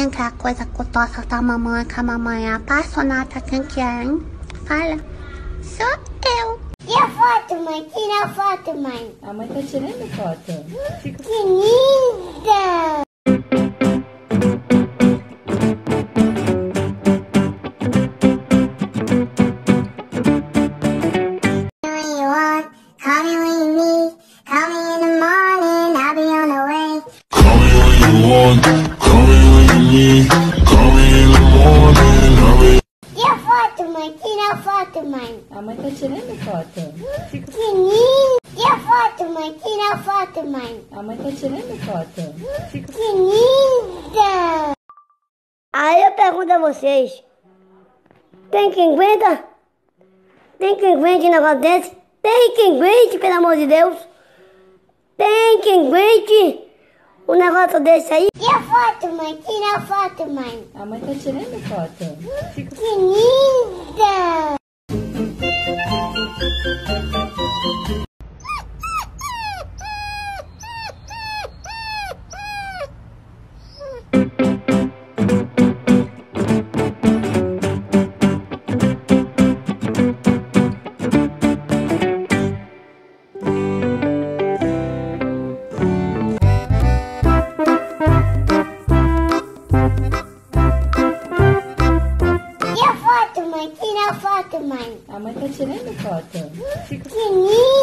Quem que é a coisa cutosa da mamãe, que a mamãe é apaixonada? Quem que é, hein? Fala. Sou eu. E a foto, mãe? Tira a foto, mãe. A mãe tá tirando foto. Fica... Que linda! Call me when you need. Call me in the morning. I'll be on the way. Call me when you want, me call me in the morning, E a foto, mãe? Tira a foto, mãe. A mãe tá tirando foto. Que linda! E a foto, mãe? Tira a foto, mãe. A mãe tá tirando foto. Que linda! Aí eu pergunto a vocês: tem quem aguenta? Tem quem aguente um negócio desse? Tem quem aguente, pelo amor de Deus? Tem quem aguente um negócio desse aí? E a foto, mãe? Tira a foto, mãe. A mãe tá tirando foto. Que linda! minha foto, mãe. A mãe tá tirando foto. Fica... Que lindo!